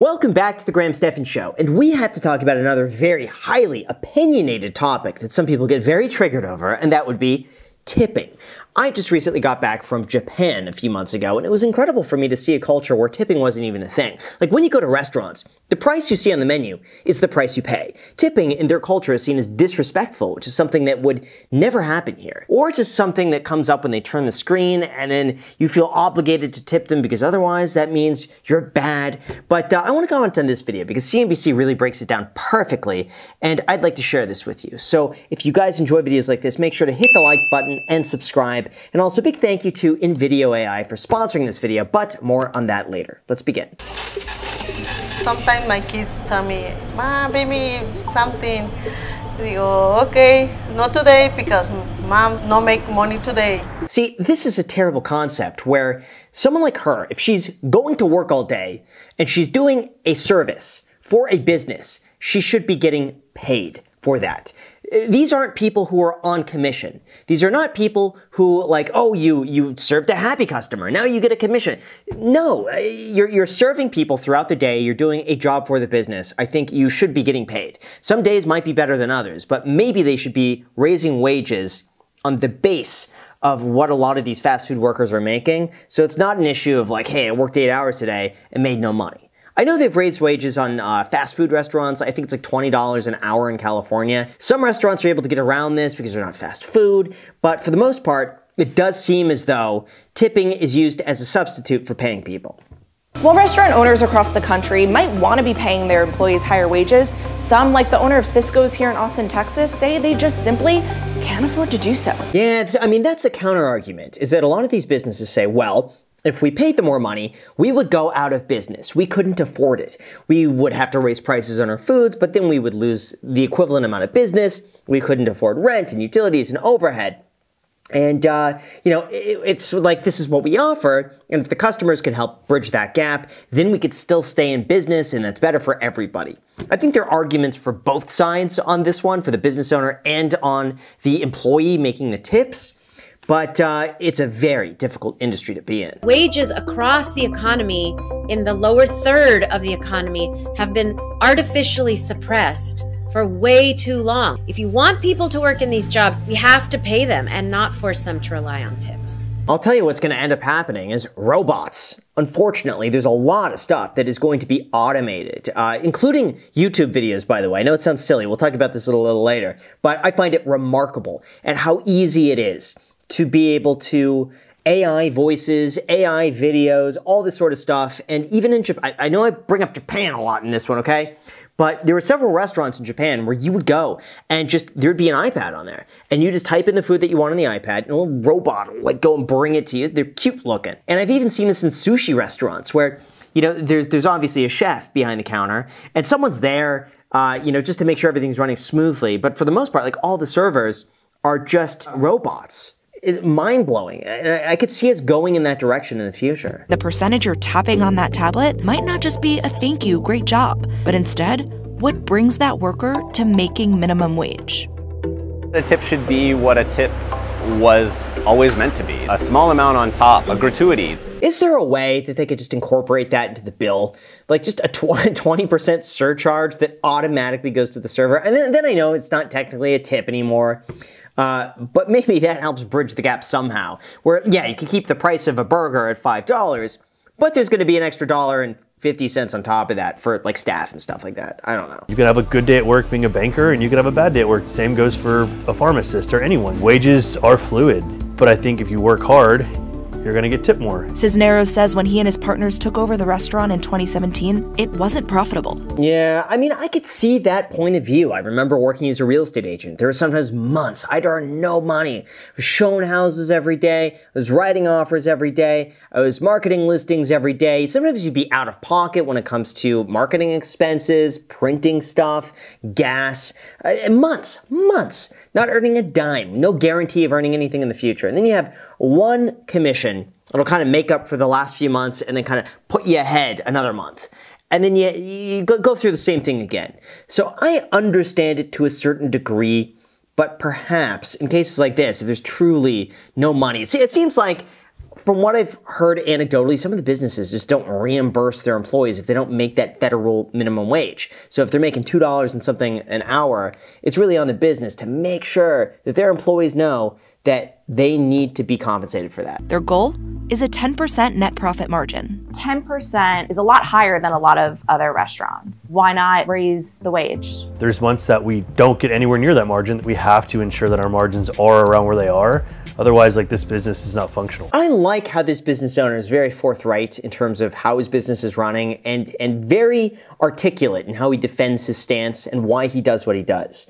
Welcome back to the Graham Stephan Show, and we have to talk about another very highly opinionated topic that some people get very triggered over, and that would be tipping. I just recently got back from Japan a few months ago, and it was incredible for me to see a culture where tipping wasn't even a thing. Like when you go to restaurants, the price you see on the menu is the price you pay. Tipping in their culture is seen as disrespectful, which is something that would never happen here. Or it's just something that comes up when they turn the screen, and then you feel obligated to tip them because otherwise that means you're bad. But uh, I want to comment on this video because CNBC really breaks it down perfectly, and I'd like to share this with you. So if you guys enjoy videos like this, make sure to hit the like button and subscribe and also big thank you to InVideo AI for sponsoring this video, but more on that later. Let's begin. Sometimes my kids tell me, Ma, baby, something. Digo, okay, not today because mom no make money today. See, this is a terrible concept where someone like her, if she's going to work all day and she's doing a service for a business, she should be getting paid for that these aren't people who are on commission. These are not people who like, oh, you you served a happy customer, now you get a commission. No, uh, you're you're serving people throughout the day. You're doing a job for the business. I think you should be getting paid. Some days might be better than others, but maybe they should be raising wages on the base of what a lot of these fast food workers are making. So it's not an issue of like, hey, I worked eight hours today and made no money. I know they've raised wages on uh, fast food restaurants. I think it's like $20 an hour in California. Some restaurants are able to get around this because they're not fast food, but for the most part, it does seem as though tipping is used as a substitute for paying people. While restaurant owners across the country might want to be paying their employees higher wages, some, like the owner of Cisco's here in Austin, Texas, say they just simply can't afford to do so. Yeah, I mean, that's the counter argument, is that a lot of these businesses say, well, if we paid them more money, we would go out of business. We couldn't afford it. We would have to raise prices on our foods, but then we would lose the equivalent amount of business. We couldn't afford rent and utilities and overhead. And, uh, you know, it, it's like this is what we offer. And if the customers can help bridge that gap, then we could still stay in business and that's better for everybody. I think there are arguments for both sides on this one, for the business owner and on the employee making the tips but uh, it's a very difficult industry to be in. Wages across the economy, in the lower third of the economy, have been artificially suppressed for way too long. If you want people to work in these jobs, we have to pay them and not force them to rely on tips. I'll tell you what's going to end up happening is robots. Unfortunately, there's a lot of stuff that is going to be automated, uh, including YouTube videos, by the way. I know it sounds silly. We'll talk about this a little later, but I find it remarkable at how easy it is to be able to AI voices, AI videos, all this sort of stuff. And even in Japan, I know I bring up Japan a lot in this one, okay? But there were several restaurants in Japan where you would go and just there'd be an iPad on there, and you just type in the food that you want on the iPad, and a little robot will like go and bring it to you. They're cute looking, and I've even seen this in sushi restaurants where you know there's there's obviously a chef behind the counter, and someone's there, uh, you know, just to make sure everything's running smoothly. But for the most part, like all the servers are just robots mind blowing. I could see us going in that direction in the future. The percentage you're tapping on that tablet might not just be a thank you, great job, but instead, what brings that worker to making minimum wage? A tip should be what a tip was always meant to be a small amount on top, a gratuity. Is there a way that they could just incorporate that into the bill? Like just a 20% surcharge that automatically goes to the server? And then, then I know it's not technically a tip anymore. Uh, but maybe that helps bridge the gap somehow. Where, yeah, you can keep the price of a burger at $5, but there's going to be an extra dollar and 50 cents on top of that for like staff and stuff like that. I don't know. You could have a good day at work being a banker and you could have a bad day at work. Same goes for a pharmacist or anyone. Wages are fluid, but I think if you work hard, you're going to get tipped more. Cisneros says when he and his partners took over the restaurant in 2017, it wasn't profitable. Yeah, I mean, I could see that point of view. I remember working as a real estate agent. There were sometimes months I'd earn no money. I was showing houses every day. I was writing offers every day. I was marketing listings every day. Sometimes you'd be out of pocket when it comes to marketing expenses, printing stuff, gas. Uh, months, months, not earning a dime. No guarantee of earning anything in the future. And then you have one commission. It'll kind of make up for the last few months and then kind of put you ahead another month. And then you, you go through the same thing again. So I understand it to a certain degree, but perhaps in cases like this, if there's truly no money, it seems like from what I've heard anecdotally, some of the businesses just don't reimburse their employees if they don't make that federal minimum wage. So if they're making $2 and something an hour, it's really on the business to make sure that their employees know that they need to be compensated for that. Their goal is a 10% net profit margin. 10% is a lot higher than a lot of other restaurants. Why not raise the wage? There's months that we don't get anywhere near that margin. That we have to ensure that our margins are around where they are. Otherwise, like this business is not functional. I like how this business owner is very forthright in terms of how his business is running and, and very articulate in how he defends his stance and why he does what he does.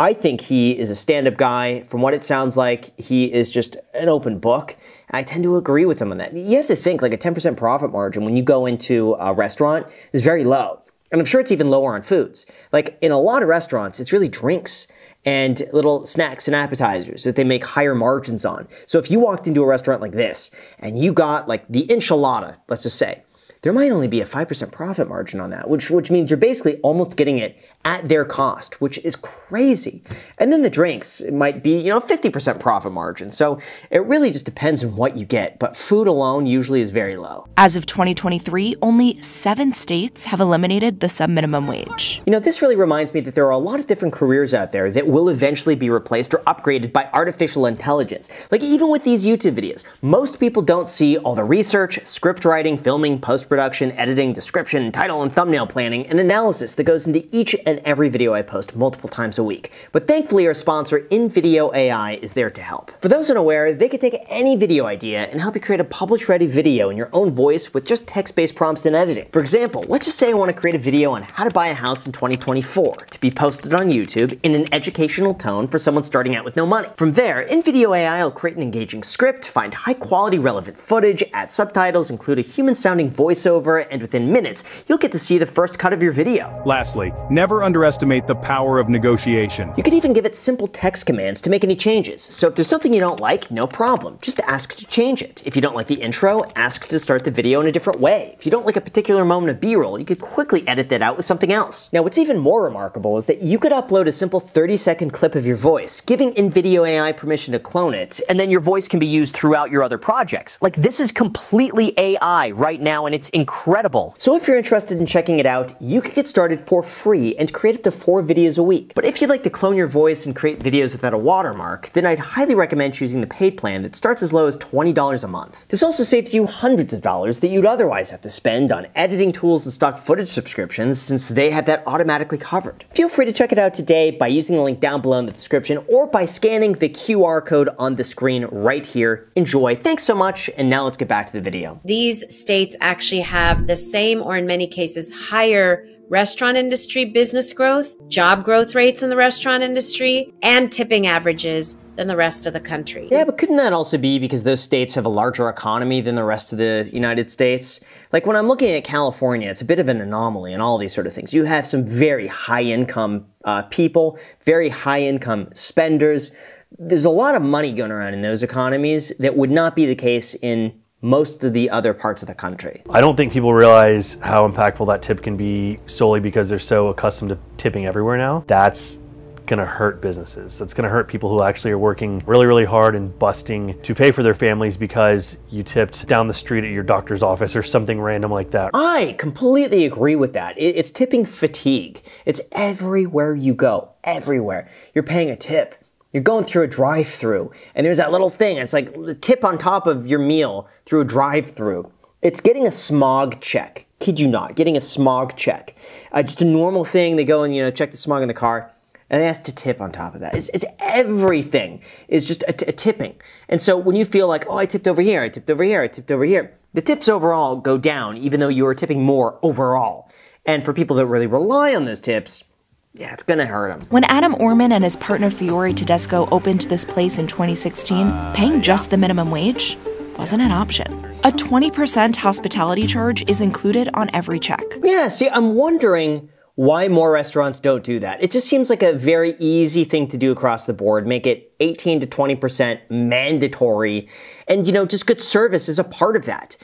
I think he is a stand up guy. From what it sounds like, he is just an open book. I tend to agree with him on that. You have to think like a 10% profit margin when you go into a restaurant is very low. And I'm sure it's even lower on foods. Like in a lot of restaurants, it's really drinks and little snacks and appetizers that they make higher margins on. So if you walked into a restaurant like this and you got like the enchilada, let's just say, there might only be a 5% profit margin on that, which, which means you're basically almost getting it at their cost, which is crazy. And then the drinks might be, you know, 50% profit margin. So it really just depends on what you get, but food alone usually is very low. As of 2023, only seven states have eliminated the subminimum wage. You know, this really reminds me that there are a lot of different careers out there that will eventually be replaced or upgraded by artificial intelligence. Like even with these YouTube videos, most people don't see all the research, script writing, filming, post-production, editing, description, title and thumbnail planning, and analysis that goes into each and every video I post multiple times a week. But thankfully our sponsor, InVideo AI, is there to help. For those unaware, they can take any video idea and help you create a publish-ready video in your own voice with just text-based prompts and editing. For example, let's just say I want to create a video on how to buy a house in 2024 to be posted on YouTube in an educational tone for someone starting out with no money. From there, InVideo AI will create an engaging script, find high-quality relevant footage, add subtitles, include a human-sounding voiceover, and within minutes, you'll get to see the first cut of your video. Lastly, never underestimate the power of negotiation. You can even give it simple text commands to make any changes. So if there's something you don't like, no problem. Just ask to change it. If you don't like the intro, ask to start the video in a different way. If you don't like a particular moment of B-roll, you could quickly edit that out with something else. Now, what's even more remarkable is that you could upload a simple 30-second clip of your voice, giving InVideo AI permission to clone it, and then your voice can be used throughout your other projects. Like, this is completely AI right now, and it's incredible. So if you're interested in checking it out, you can get started for free and create up to four videos a week. But if you'd like to clone your voice and create videos without a watermark, then I'd highly recommend choosing the paid plan that starts as low as $20 a month. This also saves you hundreds of dollars that you'd otherwise have to spend on editing tools and stock footage subscriptions since they have that automatically covered. Feel free to check it out today by using the link down below in the description or by scanning the QR code on the screen right here. Enjoy. Thanks so much, and now let's get back to the video. These states actually have the same, or in many cases, higher restaurant industry business growth, job growth rates in the restaurant industry, and tipping averages than the rest of the country. Yeah, but couldn't that also be because those states have a larger economy than the rest of the United States? Like when I'm looking at California, it's a bit of an anomaly in all these sort of things. You have some very high income uh, people, very high income spenders. There's a lot of money going around in those economies that would not be the case in most of the other parts of the country. I don't think people realize how impactful that tip can be solely because they're so accustomed to tipping everywhere now. That's going to hurt businesses. That's going to hurt people who actually are working really, really hard and busting to pay for their families because you tipped down the street at your doctor's office or something random like that. I completely agree with that. It's tipping fatigue. It's everywhere you go, everywhere. You're paying a tip. You're going through a drive through and there's that little thing. It's like the tip on top of your meal through a drive through. It's getting a smog check. Kid you not, getting a smog check. Uh, just a normal thing. They go and, you know, check the smog in the car and they ask to tip on top of that. It's, it's everything is just a, tipping. And so when you feel like, oh, I tipped over here, I tipped over here, I tipped over here, the tips overall go down, even though you are tipping more overall. And for people that really rely on those tips, yeah, it's gonna hurt them. When Adam Orman and his partner Fiore Tedesco opened this place in 2016, paying just the minimum wage wasn't an option. A 20% hospitality charge is included on every check. Yeah, see, I'm wondering why more restaurants don't do that. It just seems like a very easy thing to do across the board. Make it 18 to 20% mandatory. And, you know, just good service is a part of that.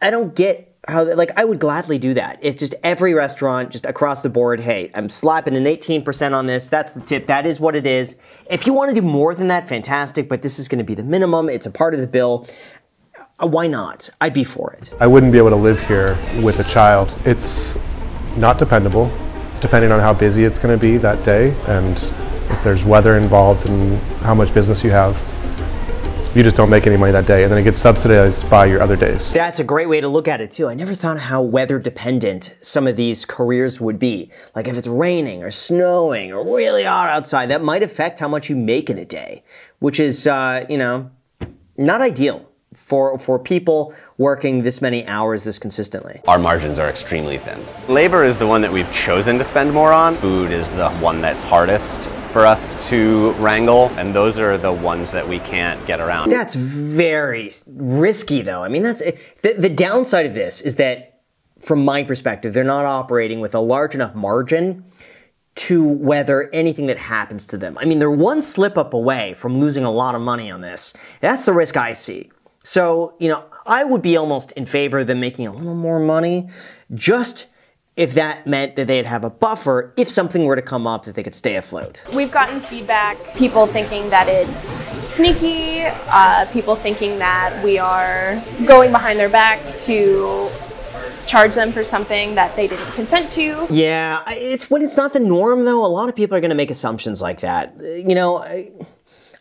I don't get how like I would gladly do that. If just every restaurant just across the board, hey, I'm slapping an 18% on this. That's the tip. That is what it is. If you want to do more than that, fantastic, but this is going to be the minimum. It's a part of the bill. uh, why not? I'd be for it. I wouldn't be able to live here with a child. It's not dependable, depending on how busy it's going to be that day and if there's weather involved and how much business you have. You just don't make any money that day, and then it gets subsidized by your other days. That's a great way to look at it, too. I never thought how weather dependent some of these careers would be. Like if it's raining or snowing or really hot outside, that might affect how much you make in a day, which is, uh, you know, not ideal for, for people working this many hours this consistently. Our margins are extremely thin. Labor is the one that we've chosen to spend more on. Food is the one that's hardest for us to wrangle, and those are the ones that we can't get around. That's very risky, though. I mean, that's the, the downside of this is that, from my perspective, they're not operating with a large enough margin to weather anything that happens to them. I mean, they're one slip up away from losing a lot of money on this. That's the risk I see. So, you know, I would be almost in favor of them making a little more money just if that meant that they'd have a buffer if something were to come up that they could stay afloat. We've gotten feedback, people thinking that it's sneaky, uh, people thinking that we are going behind their back to charge them for something that they didn't consent to. Yeah, it's when it's not the norm though, a lot of people are going to make assumptions like that. You know, I,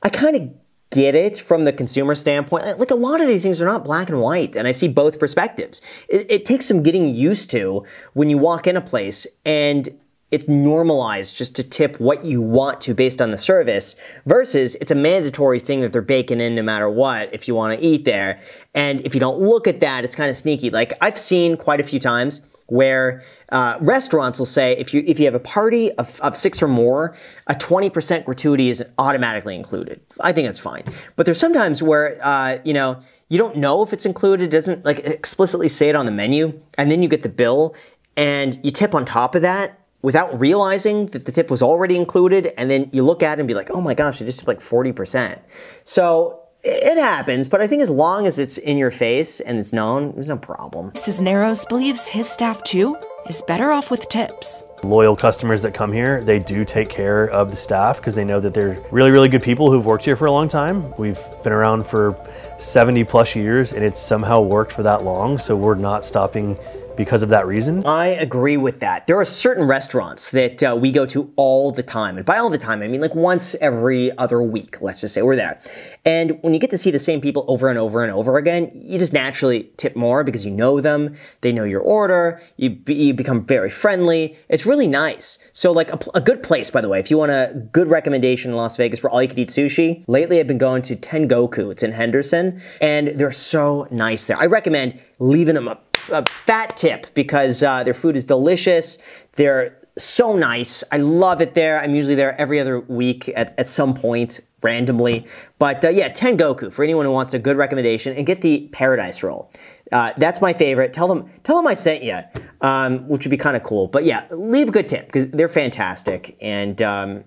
I kind of get it from the consumer standpoint. Like a lot of these things are not black and white, and I see both perspectives. It, it, takes some getting used to when you walk in a place and it's normalized just to tip what you want to based on the service versus it's a mandatory thing that they're baking in no matter what if you want to eat there. And if you don't look at that, it's kind of sneaky. Like I've seen quite a few times where uh, restaurants will say if you if you have a party of, of six or more, a 20% gratuity is automatically included. I think that's fine. But there's sometimes where uh, you know you don't know if it's included, it doesn't like explicitly say it on the menu, and then you get the bill and you tip on top of that without realizing that the tip was already included, and then you look at it and be like, oh my gosh, I just tipped like 40%. So it happens, but I think as long as it's in your face and it's known, there's no problem. Cisneros believes his staff too is better off with tips. Loyal customers that come here, they do take care of the staff because they know that they're really, really good people who've worked here for a long time. We've been around for 70 plus years and it's somehow worked for that long, so we're not stopping because of that reason. I agree with that. There are certain restaurants that uh, we go to all the time. And by all the time, I mean like once every other week, let's just say we're there. And when you get to see the same people over and over and over again, you just naturally tip more because you know them, they know your order, you, be, you become very friendly. It's really nice. So like a, a, good place, by the way, if you want a good recommendation in Las Vegas for all you can eat sushi, lately I've been going to Tengoku. It's in Henderson and they're so nice there. I recommend leaving them a, a fat tip because uh, their food is delicious. They're so nice. I love it there. I'm usually there every other week at, at some point randomly. But uh, yeah, Tengoku for anyone who wants a good recommendation and get the Paradise Roll. Uh, that's my favorite. Tell them, tell them I sent you, um, which would be kind of cool. But yeah, leave a good tip because they're fantastic, and um,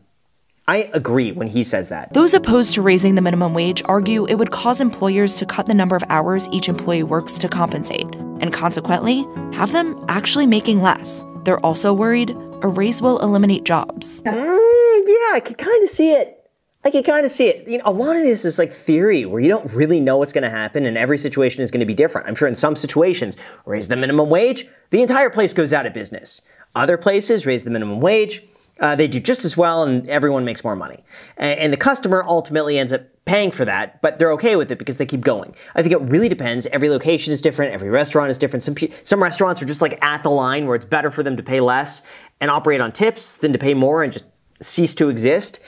I agree when he says that. Those opposed to raising the minimum wage argue it would cause employers to cut the number of hours each employee works to compensate, and consequently, have them actually making less. They're also worried a raise will eliminate jobs. Mm, yeah, I can kind of see it. I can kind of see it. You know, a lot of this is like theory where you don't really know what's going to happen and every situation is going to be different. I'm sure in some situations, raise the minimum wage, the entire place goes out of business. Other places, raise the minimum wage, uh, they do just as well and everyone makes more money. And, and the customer ultimately ends up paying for that, but they're okay with it because they keep going. I think it really depends. Every location is different. Every restaurant is different. Some, some restaurants are just like at the line where it's better for them to pay less and operate on tips than to pay more and just cease to exist.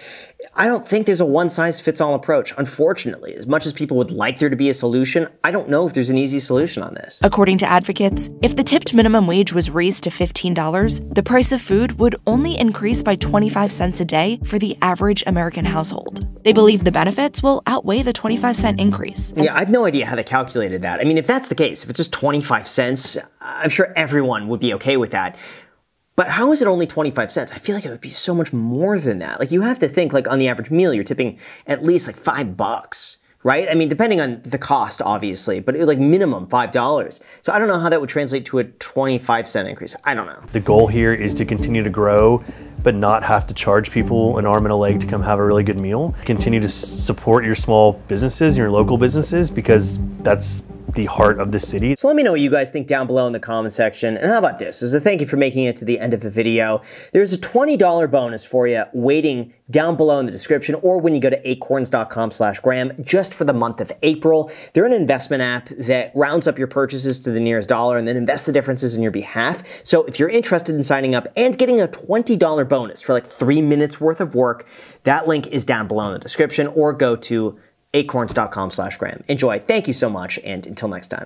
I don't think there's a one size fits all approach. Unfortunately, as much as people would like there to be a solution, I don't know if there's an easy solution on this. According to advocates, if the tipped minimum wage was raised to $15, the price of food would only increase by 25 cents a day for the average American household. They believe the benefits will outweigh the 25 cent increase. Yeah, I have no idea how they calculated that. I mean, if that's the case, if it's just 25 cents, I'm sure everyone would be okay with that. But how is it only 25 cents? I feel like it would be so much more than that. Like you have to think like on the average meal, you're tipping at least like five bucks, right? I mean, depending on the cost, obviously, but like minimum $5. So I don't know how that would translate to a 25 cent increase. I don't know. The goal here is to continue to grow but not have to charge people an arm and a leg to come have a really good meal. Continue to support your small businesses, your local businesses, because that's the heart of the city. So let me know what you guys think down below in the comment section. And how about this? As a thank you for making it to the end of the video, there's a $20 bonus for you waiting down below in the description or when you go to acorns.com slash Graham just for the month of April. They're an investment app that rounds up your purchases to the nearest dollar and then invests the differences in your behalf. So if you're interested in signing up and getting a $20 bonus for like three minutes worth of work, that link is down below in the description or go to acorns.com slash Graham. Enjoy. Thank you so much. And until next time.